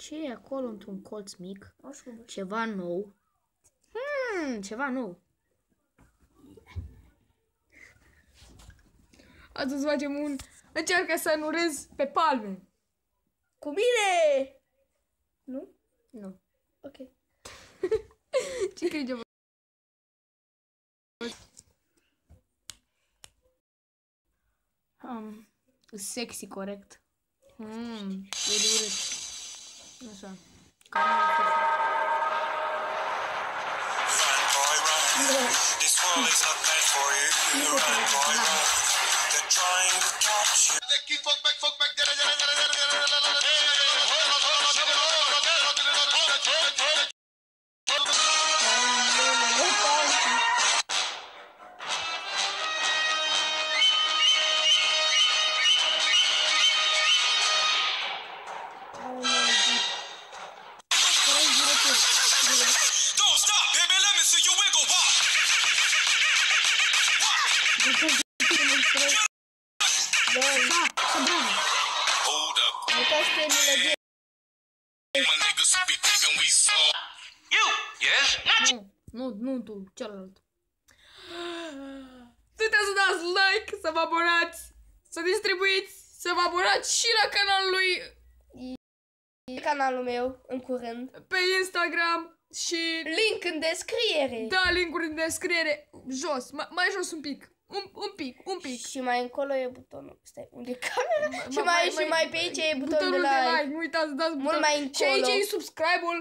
Ce e acolo într-un colț mic? Nu știu, bă. Ceva nou. Hmm, ceva nou. Atunci facem un... Încearcă să înurez pe palme. Cu mine! Nu? Nu. Ok. Ce crede bă? Um, sexy, corect. Mm, e de urât. Așa. Care This world is not meant for you. run, boy, run. They're trying to catch you. They keep back, back. Up. Uitați pe melodie. My niggas be thinking we saw. You? Yes? Nu, nu, nu tu, celălalt. Puteți să dați like, să vă abonați, să distribuiți, să vă abonați și la canalul lui E canalul meu, în curând. pe Instagram și Link în descriere. da linkuri în descriere jos, mai, mai jos un pic. Un, un pic, un pic. Și mai încolo e butonul. Stai, unde e camera? și Ma- mai, și mai pe aici e butonul de like. Nu uitați dați Mult butonul. mai Și aici încolo. e subscribe-ul.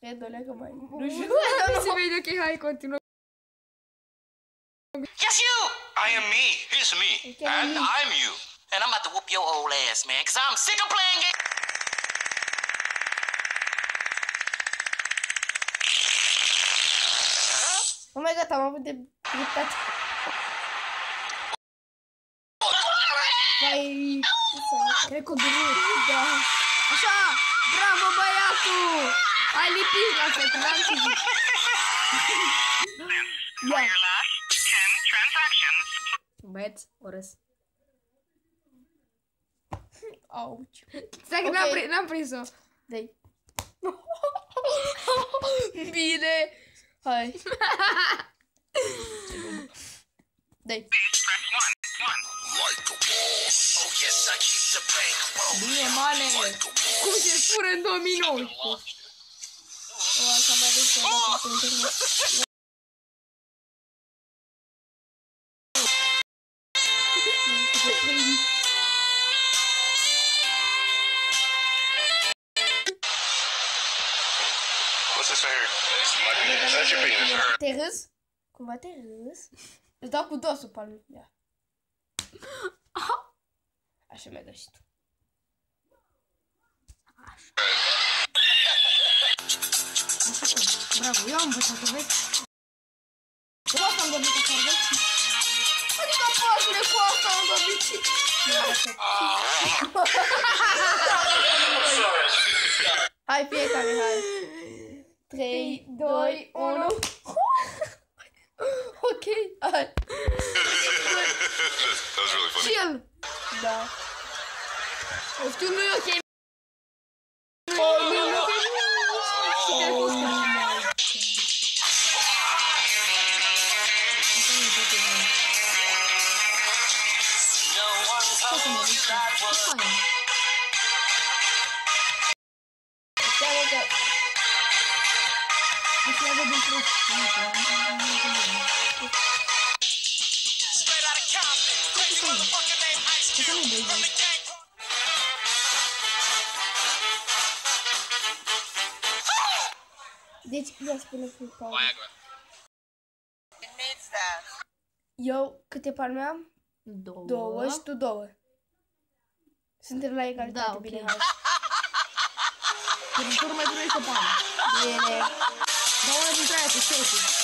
Cred, o leagă mai... Nu Nu știu. se vede, ok, hai, continuăm. Yes, you. I am me. Here's me. Okay, and me. I'm you. And I'm about to whoop your old ass, man, because I'm sick of playing games. Oh my god, am avut de dreptate. Cred că durut. Da. Așa, bravo băiatul! Ai lipit la fete, n-am ce zic. Ia. Băieți, orăs. Auci. Stai că Ok. n-am, pri- n-am prins-o. Dai. Bine. Hai. Dai. Bine, mane. Cum se fură în 2019? O, asta mai des o dată pe internet. What's this right here? That's your penis. Te râzi? Cumva te râzi? Îți dau cu dosul pe al meu. Ia. Așa mi-ai dat și tu. Bravo, eu am învățat-o, vezi? Cu asta am dormit așa, vezi? Adică pasule, cu asta am dormit și... Hai fiecare, hai. 3, 2, 1. okay, that was really funny. Chill. Da. Eftermiddag geen. Oh, no. Chciałabym. Deci, ia spune cu Paul. Viagra. Eu câte palme am? Două. Două și tu două. Suntem la egalitate, Da, ok. bine, hai. Pentru urmă durește bani. Bine. Dar una dintre aia cu selfie.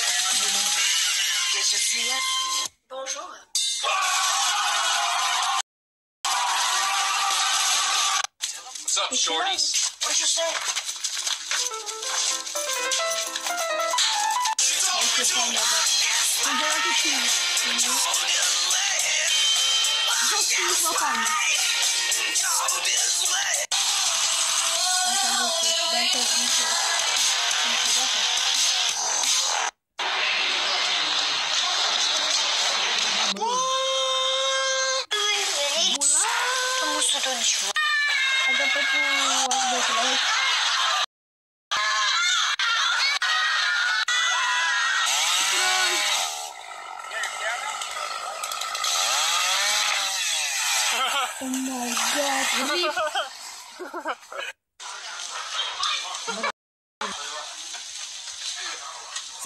Did you see it? Bonjour. What's up, shorties? What'd you say? I'm going to choose. Choose I. I'm going to choose. Oh my god,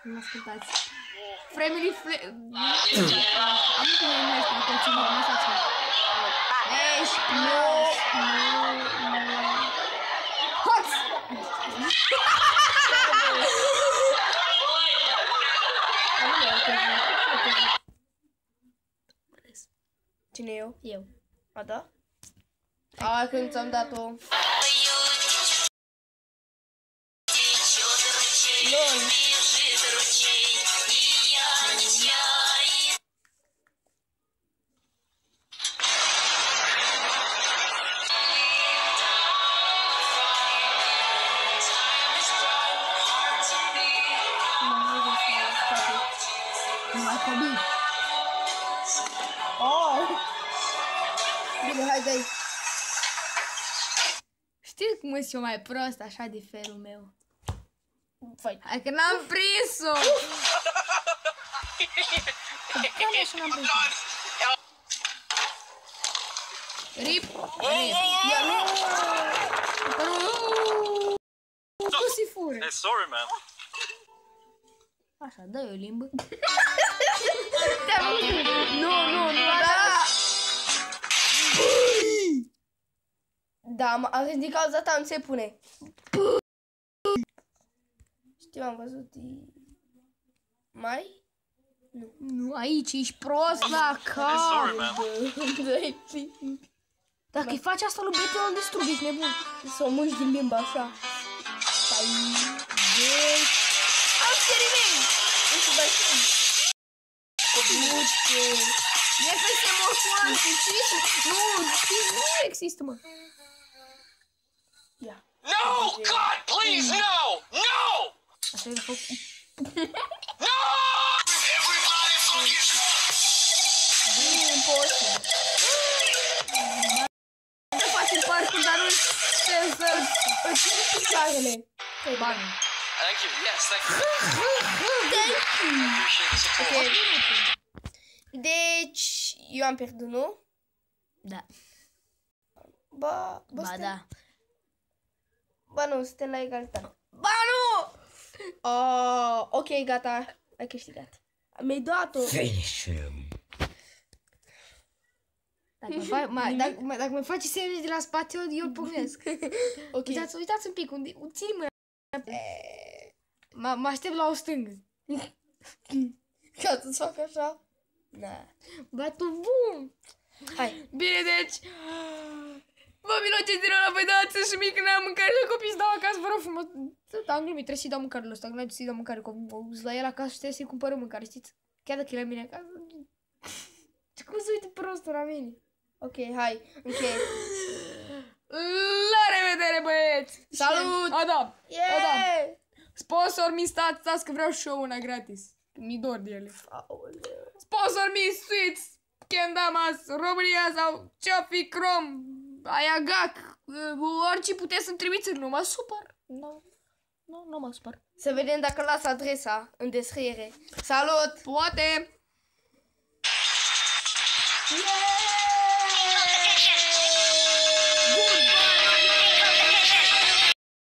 Acum! Nu ascultați. Family fle... Am nu cum e mai spune că ține, nu faci Ești plus, nu, nu. Hoț! Cine e eu? Eu. A, da? A, când ți-am dat-o. Mai copii. Oh! Bine, hai dai. Știi cum sunt eu mai prost așa de felul meu? Fai. Hai că n-am prins-o! Care așa n-am prins? Rip! Rip! Ia nu! Cu si fură! Hey, sorry man. Așa, dă o limbă. Te-am văzut. Nu, nu, nu, da! Da, m- am zis din cauza ta nu se pune. Știu, am văzut. e- Mai? Nu, aici ești prost la Hey, sorry cap. man. Dai, Dacă îi faci asta lui Bete, îl distrugi, ești nebun. Să o muși din limba așa. işte. Nefese Osman sıçrayışı. No, biz ne eksist mi? Ya. No, God, please, no, no! Aşağıya da kalk. no! Everybody fucking Very important. Nu facem parte, dar nu știu să... Ține picioarele. Pe bani. Thank you. Yes, thank you. thank you. Appreciate the support. Okay. Deci, eu am pierdut, nu? Da, Ba, bă, ba suntem- da. Ba nu, suntem la egalitate. Ba nu! Oh, ok, gata. Ai câștigat. Mi-ai dat-o. Finish him. Dacă mă, faci, mai, dacă, mai, dacă mă faci semne de la spate, eu, eu îl pugnesc. Ok. Uitați, uitați un pic, unde, ține mâna. Mă, mă aștept la o stângă. Ca să-ți fac așa? Na. Bă, tu bun! Hai. Bine, deci... Vă miloce din ăla, păi dați și mic n-am mâncare la copii, să dau acasă, vă rog frumos. Da, am glumit, trebuie să-i dau mâncare la ăsta, nu să-i dau mâncare, că o- la el acasă și trebuie să-i cumpărăm mâncare, știți? Chiar dacă e la mine acasă. Ce cum se uită prostul la mine? Ok, hai. Încheie. La revedere, băieți! Salut! Adam! Adam! Yeah! Sponsor mi stați, stați că vreau și eu una gratis. Mi dor de ele. Aoleu. Sponsor mi Sweets, Kendamas, România sau ce-o fi Crom, Ayagac, uh, orice puteți să-mi trimiți nu mă supăr. Nu, nu, nu mă supăr. Să vedem dacă las adresa în descriere. Salut! Poate. Yeah!